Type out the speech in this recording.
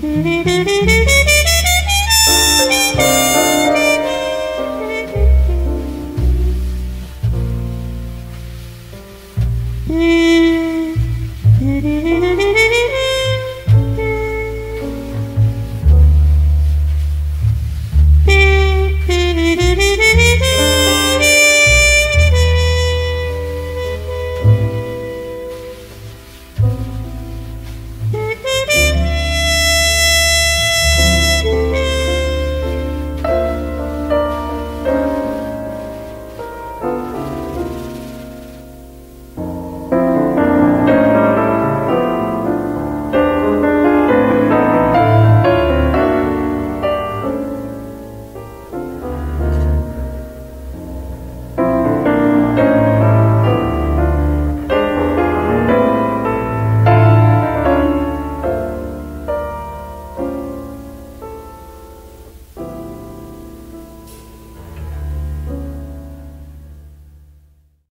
Mm-hmm.